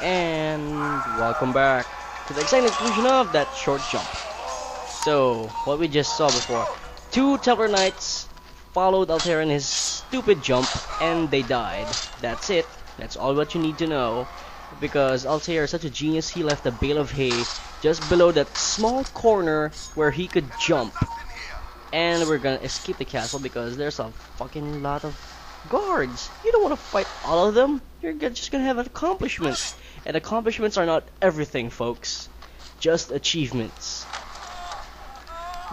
And welcome back to the exciting conclusion of that short jump. So, what we just saw before. Two Templar Knights followed Altair in his stupid jump, and they died. That's it. That's all what you need to know. Because Altair is such a genius, he left a bale of hay just below that small corner where he could jump. And we're gonna escape the castle because there's a fucking lot of guards. You don't want to fight all of them. You're just gonna have accomplishments. And accomplishments are not everything, folks. Just achievements.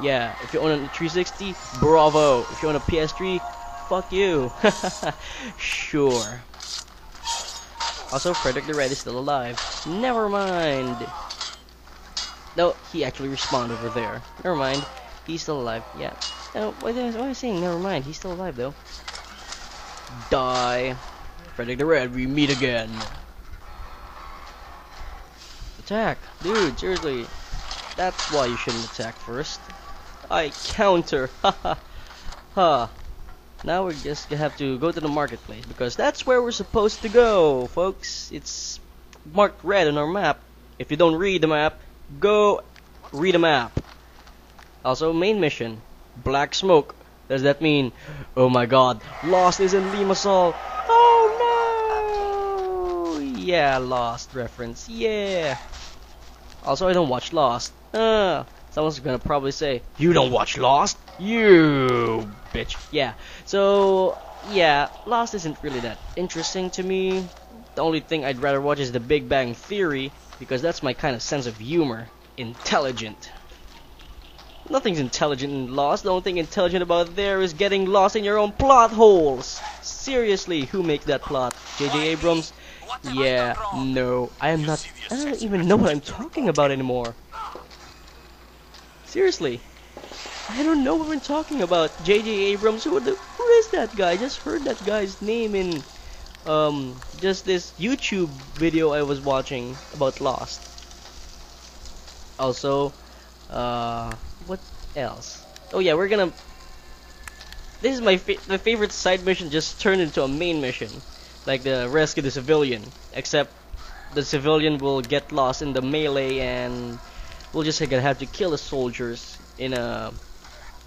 Yeah, if you own a 360, bravo. If you own a PS3, fuck you. sure. Also, Frederick the Red is still alive. Never mind. No, he actually respawned over there. Never mind. He's still alive. Yeah. No, what am I saying? Never mind. He's still alive, though. Die. Frederick the Red, we meet again. Attack. Dude, seriously. That's why you shouldn't attack first. I counter. Ha ha. ha! Now we just have to go to the marketplace because that's where we're supposed to go, folks. It's marked red on our map. If you don't read the map, go read the map. Also, main mission, black smoke. Does that mean, oh my god, Lost is in Limassol? Oh no! Yeah, Lost reference. Yeah. Also, I don't watch Lost. Ah, someone's gonna probably say, you don't watch Lost? You bitch. Yeah. So, yeah, Lost isn't really that interesting to me. The only thing I'd rather watch is The Big Bang Theory because that's my kind of sense of humor. Intelligent. Nothing's intelligent in Lost. The only thing intelligent about there is getting lost in your own plot holes. Seriously, who makes that plot? J.J. Abrams? Yeah, no, I am not. I don't even know what I'm talking about anymore. Seriously, I don't know what we're talking about. J.J. Abrams, who the, who is that guy? I just heard that guy's name in um just this YouTube video I was watching about Lost. Also, uh, what else? Oh yeah, we're gonna. This is my fa my favorite side mission. Just turned into a main mission, like the rescue the civilian. Except the civilian will get lost in the melee, and we'll just gonna have to kill the soldiers in a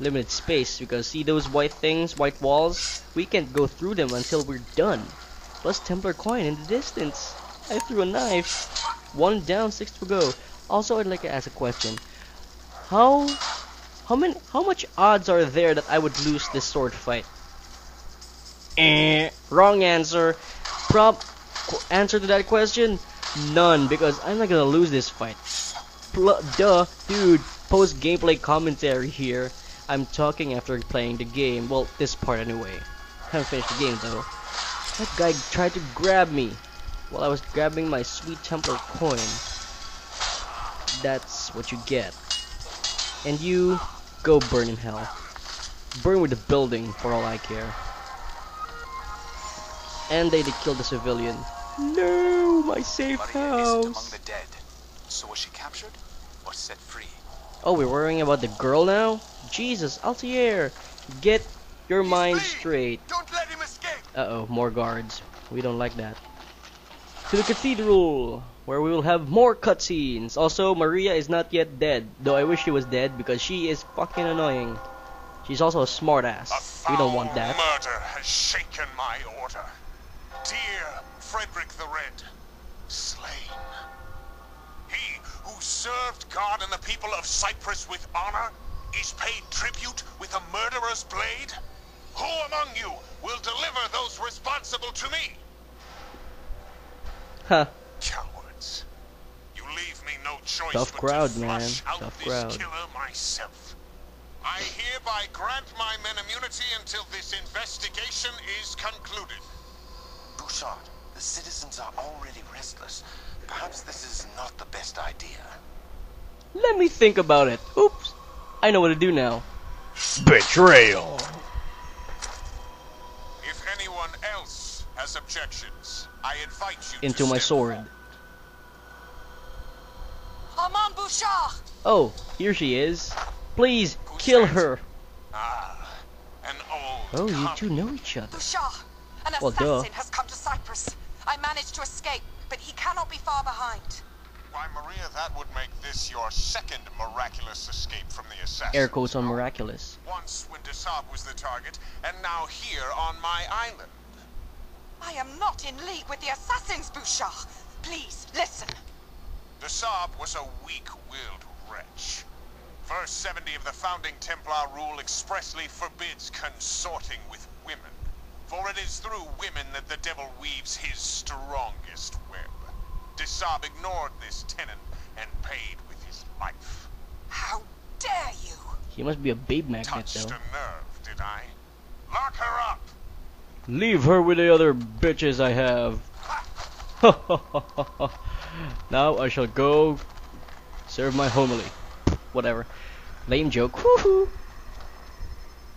limited space. Because see those white things, white walls? We can't go through them until we're done. Plus Templar coin in the distance. I threw a knife. One down, six to go. Also, I'd like to ask a question. How how many how much odds are there that I would lose this sword fight? Eh, wrong answer. Prob answer to that question? None, because I'm not gonna lose this fight. Pl duh, dude. Post gameplay commentary here. I'm talking after playing the game. Well, this part anyway. Haven't finished the game though. That guy tried to grab me while I was grabbing my sweet Templar coin. That's what you get. And you go burn in hell. Burn with the building for all I care. And they, they killed the civilian. No, my safe Maria isn't among house. the dead. So was she captured or set free? Oh, we're worrying about the girl now? Jesus, Altair, get your mind straight. Don't let him escape! Uh-oh, more guards. We don't like that. To the cathedral, where we will have more cutscenes. Also, Maria is not yet dead, though I wish she was dead because she is fucking annoying. She's also a smartass. We don't want that. murder has shaken my order. Dear Frederick the Red, slain. He who served God and the people of Cyprus with honor is paid tribute with a murderer's blade? Who among you will deliver those responsible to me? Huh. You leave me no choice Tough but crowd, to man. out Tough this crowd. killer myself. I hereby grant my men immunity until this investigation is concluded. Bouchart, the citizens are already restless. Perhaps this is not the best idea. Let me think about it. Oops. I know what to do now. Betrayal. If anyone else has objections, I invite you Into to my sword. forward. Armand Bouchart! Oh, here she is. Please, kill her. Ah, an old Oh, you two know each other. Bouchart! An Well, duh. assassin has come to Cyprus. I managed to escape, but he cannot be far behind. Why, Maria, that would make this your second miraculous escape from the assassins. Air quotes on miraculous. Once when de Sable was the target, and now here on my island. I am not in league with the assassins, Bouchart. Please, listen. Desab was a weak-willed wretch. Verse 70 of the founding Templar rule expressly forbids consorting with women. For it is through women that the devil weaves his strongest web. de Sable ignored this tenet and paid with his life. How dare you? He must be a babe magnet Touched though. a nerve, did I? Lock her up! Leave her with the other bitches I have. now I shall go serve my homily. Whatever. Lame joke. Woohoo!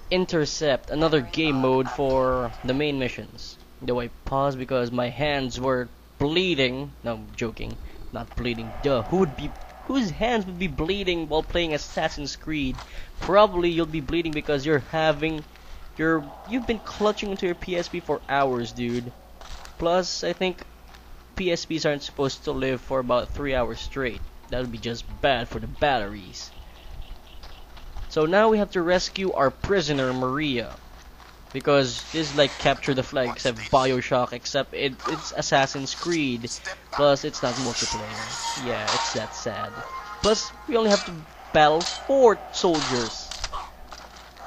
Intercept, another game mode for the main missions. Though I paused because my hands were bleeding. No, I'm joking. Not bleeding. Duh. Who would be whose hands would be bleeding while playing Assassin's Creed? Probably you'll be bleeding because you're having you're you've been clutching into your PSP for hours, dude. Plus, I think PSPs aren't supposed to live for about three hours straight. That would be just bad for the batteries. So now we have to rescue our prisoner Maria. Because this is like capture the flag except Bioshock except it, it's Assassin's Creed. Plus it's not multiplayer. Yeah, it's that sad. Plus we only have to battle four soldiers.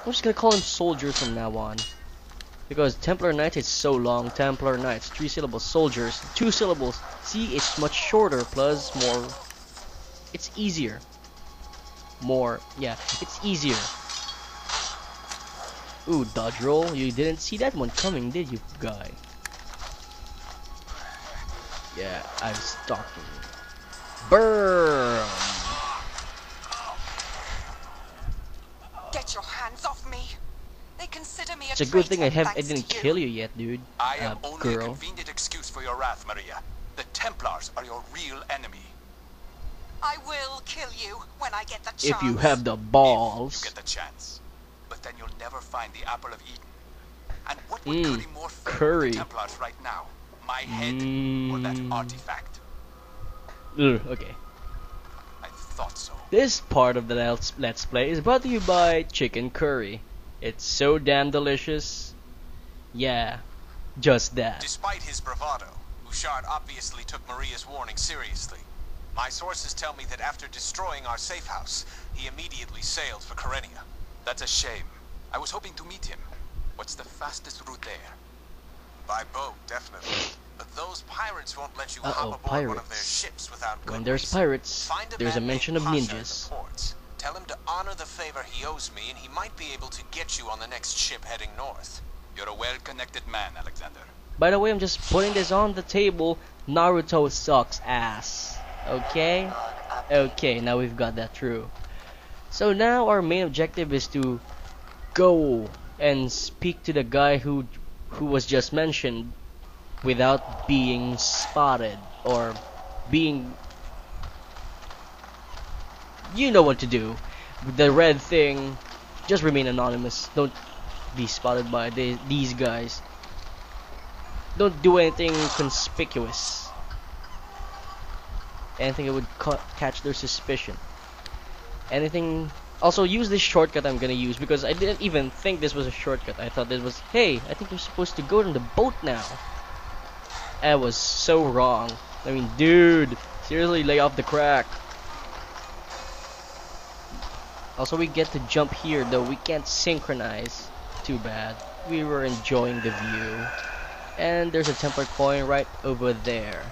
I'm just gonna call them soldiers from now on. Because Templar Knights is so long. Templar Knights, three syllables. Soldiers, two syllables. See, it's much shorter, plus more. It's easier. More, yeah, it's easier. Ooh, dodge roll. You didn't see that one coming, did you, guy? Yeah, I'm stalking. Burn! A It's a good thing I traitor have I didn't you. kill you yet, dude. I Uh, am only a girl. convenient excuse for your wrath, Maria. The Templars are your real enemy. I will kill you when I get the chance. If you have the If balls. you get the chance. But then you'll never find the Apple of Eden. And what would Mm, Curry more favor curry. the Templars right now? My head or that Mm. artifact? Ugh, okay. I thought so. This part of the Let's, let's Play is brought to you by Chicken Curry. It's so damn delicious. Yeah, just that. Despite his bravado, Bouchart obviously took Maria's warning seriously. My sources tell me that after destroying our safe house, he immediately sailed for Kyrenia. That's a shame. I was hoping to meet him. What's the fastest route there? By boat, definitely. But those pirates won't let you Uh-oh, hop aboard one of their ships without When there's pirates, Find a there's a mention of ninjas. the ports. Tell him to honor the favor he owes me, and he might be able to get you on the next ship heading north. You're a well-connected man, Alexander. By the way, I'm just putting this on the table. Naruto sucks ass. Okay? Okay, now we've got that through. So now our main objective is to go and speak to the guy who who was just mentioned without being spotted or being you know what to do. The red thing just remain anonymous. Don't be spotted by the, these guys. Don't do anything conspicuous. Anything that would ca- catch their suspicion. Anything. Also, use this shortcut I'm gonna use because I didn't even think this was a shortcut. I thought this was, hey, I think you're supposed to go on the boat now. I was so wrong. I mean, dude, seriously, lay off the crack. Also, we get to jump here, though we can't synchronize. Too bad. We were enjoying the view. And there's a Templar coin right over there.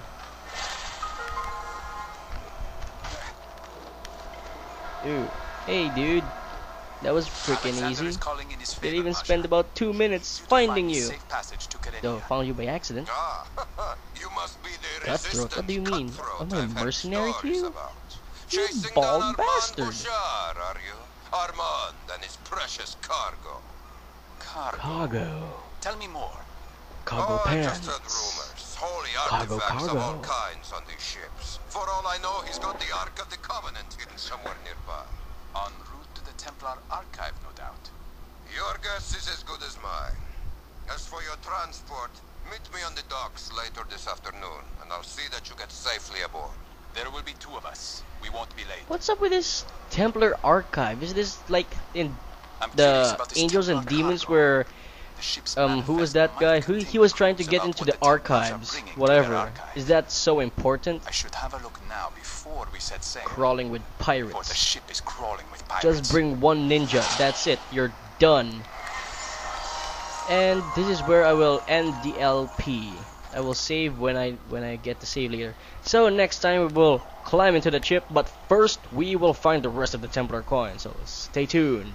Ooh. Hey, dude. That was freaking easy. is calling in his Didn't even spend about two minutes To finding find you. Safe passage to Though, found you by accident. Ah, you must be the Cutthroat? What do you mean? I'm I a cutthroat I've heard mercenary to you? about. You Chasing bald down Armand bastard. Bouchart, are you? Armand and his precious cargo. Cargo. Cargo. Tell me more. Cargo oh, I just heard rumors. Holy Cargo, artifacts of all kinds on these ships. For all I know, he's got the Ark of the Covenant hidden somewhere nearby. En route to the Templar Archive, no doubt. Your guess is as good as mine. As for your transport, Meet me on the docks later this afternoon, and I'll see that you get safely aboard. There will be two of us. We won't be late. What's up with this Templar archive? Is this like in the Angels and Demons where um who was that guy? Who he was trying to get into the archives, bringing to their whatever. Is that so important? I should have a look now before we set sail. Crawling with Before the ship is crawling with pirates. Just bring one ninja. That's it. You're done. And this is where I will end the LP. I will save when I when I get to save later. So next time we will climb into the chip, but first we will find the rest of the Templar coin. So stay tuned.